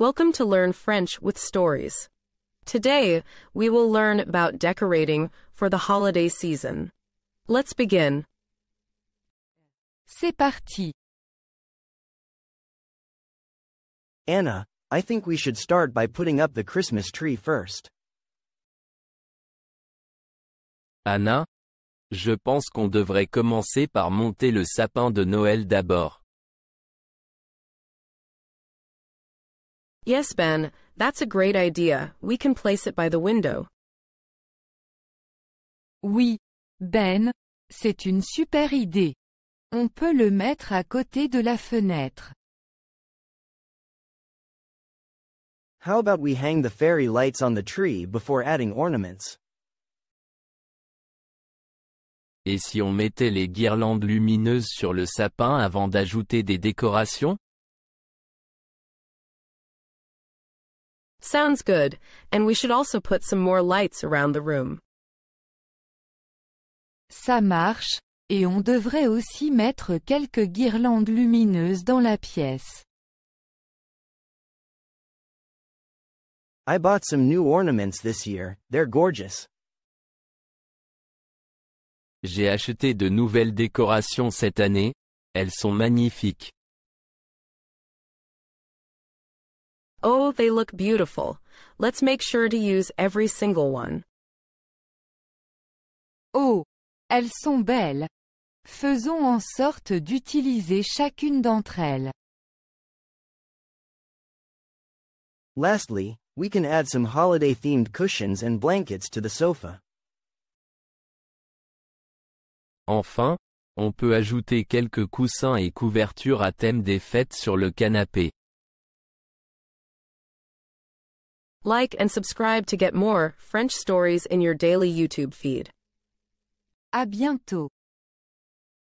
Welcome to Learn French with Stories. Today, we will learn about decorating for the holiday season. Let's begin. C'est parti. Anna, I think we should start by putting up the Christmas tree first. Anna Je pense qu'on devrait commencer par monter le sapin de Noël d'abord. Yes, Ben, that's a great idea. We can place it by the window. Oui, Ben, c'est une super idée. On peut le mettre à côté de la fenêtre. How about we hang the fairy lights on the tree before adding ornaments? Et si on mettait les guirlandes lumineuses sur le sapin avant d'ajouter des décorations? Sounds good, and we should also put some more lights around the room. Ça marche, et on devrait aussi mettre quelques guirlandes lumineuses dans la pièce. I bought some new ornaments this year, they're gorgeous. J'ai acheté de nouvelles décorations cette année, elles sont magnifiques. Oh, they look beautiful. Let's make sure to use every single one. Oh, elles sont belles. Faisons en sorte d'utiliser chacune d'entre elles. Lastly, we can add some holiday-themed cushions and blankets to the sofa. Enfin, on peut ajouter quelques coussins et couvertures à thème des fêtes sur le canapé. Like and subscribe to get more French stories in your daily YouTube feed. À bientôt.